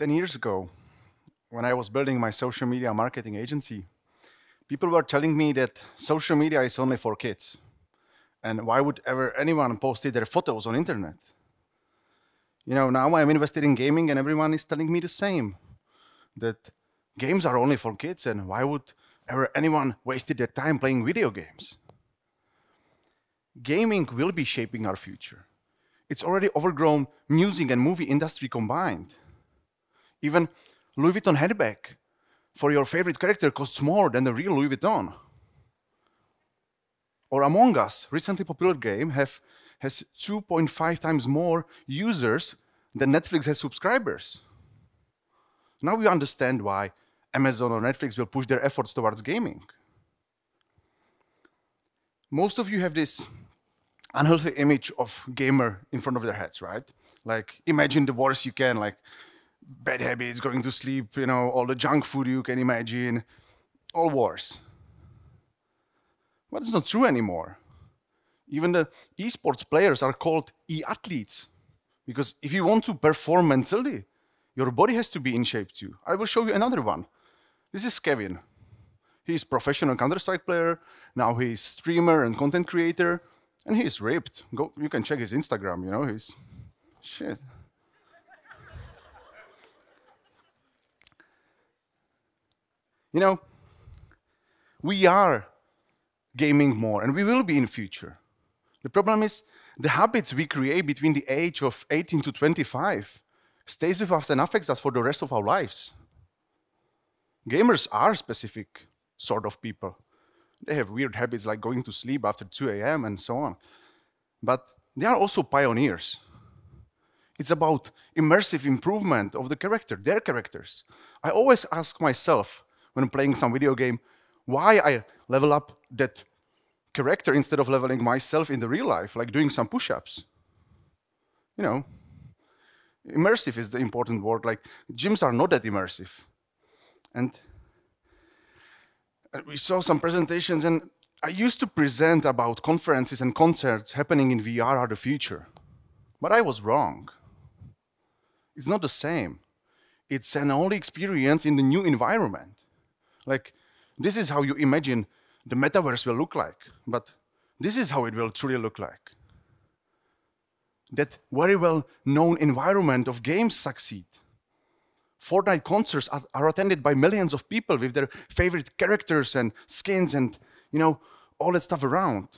10 years ago, when I was building my social media marketing agency, people were telling me that social media is only for kids. And why would ever anyone post their photos on internet? You know, now I'm invested in gaming and everyone is telling me the same, that games are only for kids and why would ever anyone wasted their time playing video games? Gaming will be shaping our future. It's already overgrown music and movie industry combined. Even Louis Vuitton handbag for your favorite character costs more than the real Louis Vuitton. Or Among Us, recently popular game, have, has 2.5 times more users than Netflix has subscribers. Now we understand why Amazon or Netflix will push their efforts towards gaming. Most of you have this unhealthy image of gamer in front of their heads, right? Like imagine the worst you can, like bad habits, going to sleep, you know, all the junk food you can imagine, all wars. But it's not true anymore. Even the esports players are called e-athletes because if you want to perform mentally, your body has to be in shape too. I will show you another one. This is Kevin. He's professional Counter-Strike player. Now he's streamer and content creator, and he's ripped. Go, you can check his Instagram. You know, he's shit. You know, we are gaming more, and we will be in future. The problem is the habits we create between the age of 18 to 25 stays with us and affects us for the rest of our lives. Gamers are specific sort of people. They have weird habits like going to sleep after 2 a.m. and so on. But they are also pioneers. It's about immersive improvement of the character, their characters. I always ask myself when I'm playing some video game why I level up that character instead of leveling myself in the real life, like doing some push-ups. You know, immersive is the important word. Like gyms are not that immersive. And uh, we saw some presentations and I used to present about conferences and concerts happening in VR are the future. But I was wrong. It's not the same. It's an only experience in the new environment. Like, this is how you imagine the metaverse will look like, but this is how it will truly look like. That very well known environment of games succeed. Fortnite concerts are, are, attended by millions of people with their favorite characters and skins and, you know, all that stuff around.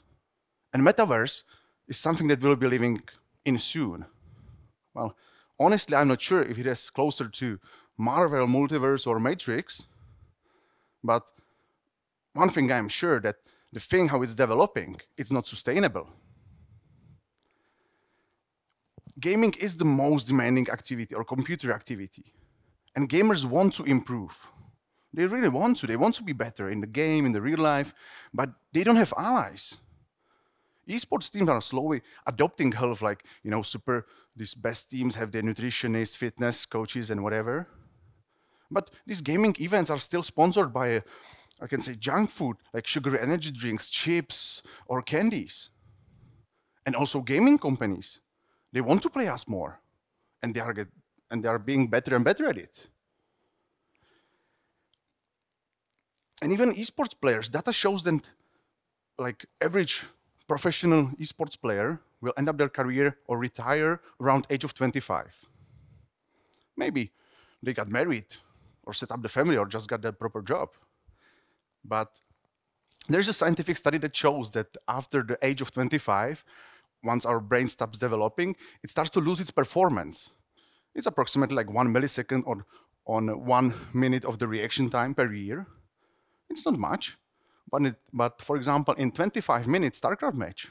And metaverse is something that we'll be living in soon. Well, honestly, I'm not sure if it is closer to Marvel Multiverse or Matrix, but one thing I'm sure that the thing how it's developing, it's not sustainable. Gaming is the most demanding activity or computer activity. And gamers want to improve. They really want to. They want to be better in the game, in the real life, but they don't have allies. Esports teams are slowly adopting health, like, you know, super, these best teams have their nutritionists, fitness coaches, and whatever. But these gaming events are still sponsored by, I can say, junk food, like sugary energy drinks, chips, or candies. And also gaming companies. They want to play us more. And they are, get, and they are being better and better at it. And even esports players, data shows that like average professional esports player will end up their career or retire around age of 25. Maybe they got married or set up the family or just got the proper job. But there's a scientific study that shows that after the age of 25, once our brain stops developing, it starts to lose its performance. It's approximately like one millisecond or on one minute of the reaction time per year. It's not much, but, it, but for example, in 25 minutes StarCraft match,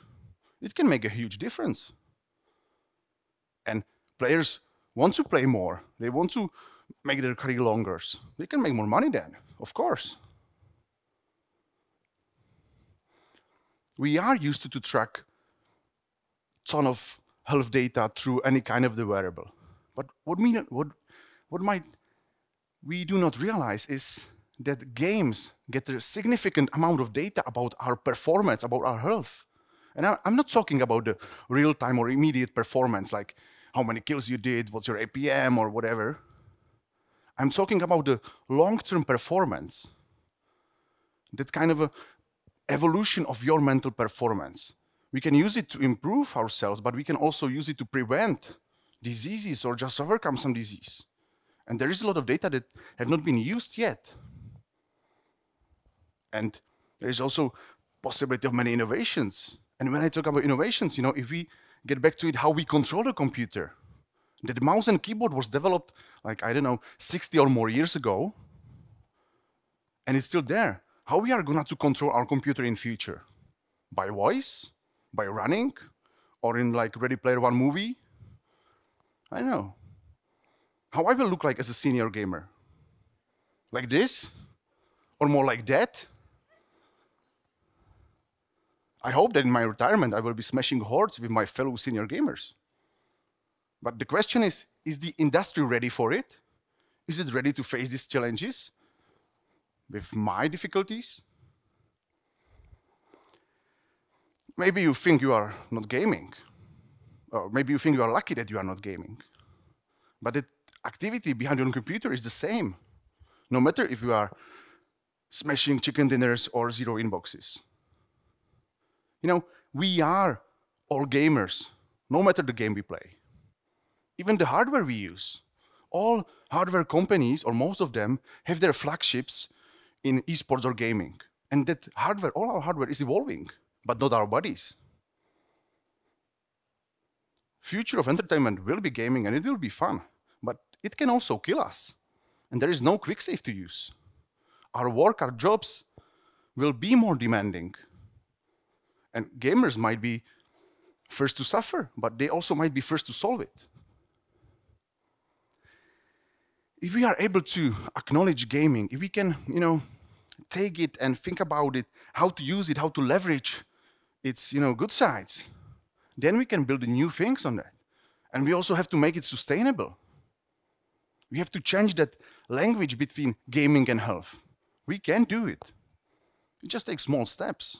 it can make a huge difference. And players want to play more. They want to make their career longer. They can make more money then, of course. We are used to, to track ton of health data through any kind of the wearable. But what, mean, what, what might we do not realize is that games get a significant amount of data about our performance, about our health. And I'm not talking about the real-time or immediate performance, like how many kills you did, what's your APM or whatever. I'm talking about the long-term performance, that kind of evolution of your mental performance. We can use it to improve ourselves, but we can also use it to prevent diseases or just overcome some disease. And there is a lot of data that have not been used yet. And there is also possibility of many innovations. And when I talk about innovations, you know, if we get back to it, how we control the computer, the mouse and keyboard was developed like, I don't know, 60 or more years ago, and it's still there. How we are going to control our computer in future? By voice? By running? Or in like Ready Player One movie? I know. How I will look like as a senior gamer? Like this? Or more like that? I hope that in my retirement I will be smashing hordes with my fellow senior gamers. But the question is, is the industry ready for it? Is it ready to face these challenges with my difficulties? Maybe you think you are not gaming, or maybe you think you are lucky that you are not gaming. But the activity behind your computer is the same, no matter if you are smashing chicken dinners or zero inboxes. You know, we are all gamers, no matter the game we play. Even the hardware we use. All hardware companies, or most of them, have their flagships in esports or gaming. And that hardware, all our hardware is evolving, but not our bodies. Future of entertainment will be gaming and it will be fun, but it can also kill us. And there is no quick save to use. Our work, our jobs will be more demanding. And gamers might be first to suffer, but they also might be first to solve it. If we are able to acknowledge gaming, if we can, you know, take it and think about it, how to use it, how to leverage its, you know, good sides, then we can build new things on that. And we also have to make it sustainable. We have to change that language between gaming and health. We can do it. It just takes small steps.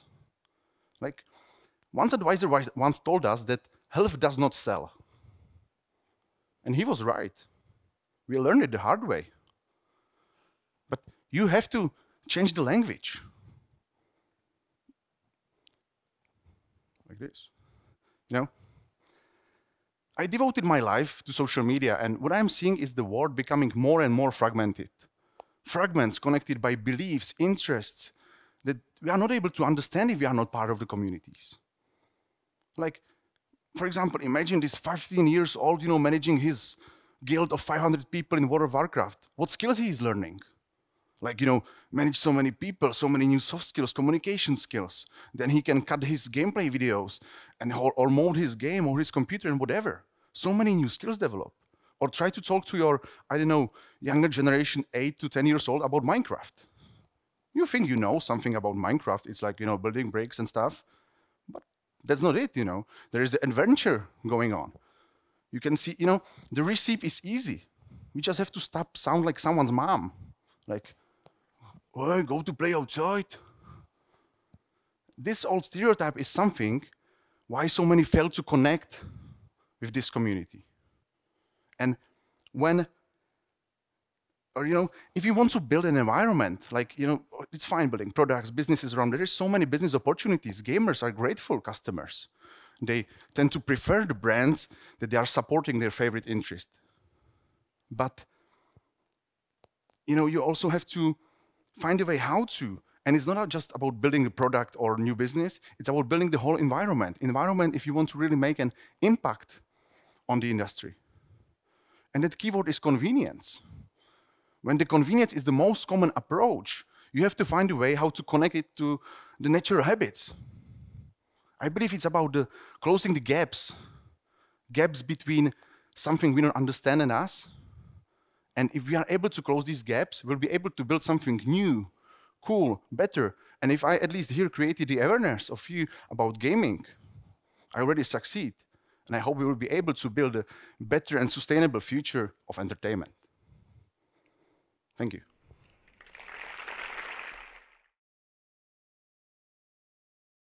Like, one advisor once told us that health does not sell. And he was right. We learned it the hard way. But you have to change the language. Like this. You know? I devoted my life to social media, and what I'm seeing is the world becoming more and more fragmented. Fragments connected by beliefs, interests, that we are not able to understand if we are not part of the communities. Like, for example, imagine this 15 years old, you know, managing his guild of 500 people in World of Warcraft. What skills he is learning? Like, you know, manage so many people, so many new soft skills, communication skills. Then he can cut his gameplay videos and or, or mode his game or his computer and whatever. So many new skills develop. Or try to talk to your, I don't know, younger generation, 8 to 10 years old about Minecraft. You think you know something about Minecraft. It's like, you know, building bricks and stuff. But that's not it, you know. There is the adventure going on. You can see, you know, the receipt is easy. We just have to stop sound like someone's mom. Like, well, go to play outside. This old stereotype is something why so many fail to connect with this community. And when or you know, if you want to build an environment, like you know, it's fine building products, businesses around. There is so many business opportunities. Gamers are grateful customers. They tend to prefer the brands that they are supporting their favorite interest. But you know, you also have to find a way how to. And it's not just about building a product or new business, it's about building the whole environment. Environment if you want to really make an impact on the industry. And that keyword is convenience. When the convenience is the most common approach, you have to find a way how to connect it to the natural habits. I believe it's about the closing the gaps, gaps between something we don't understand and us. And if we are able to close these gaps, we'll be able to build something new, cool, better. And if I at least here created the awareness of you about gaming, I already succeed. And I hope we will be able to build a better and sustainable future of entertainment. Thank you.